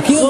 Fuck you.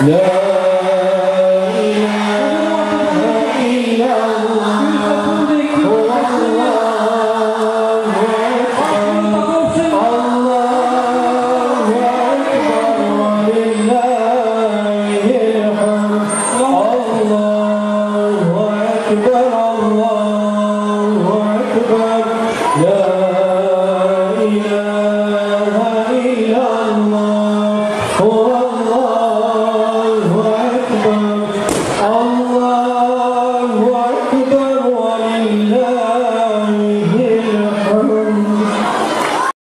لا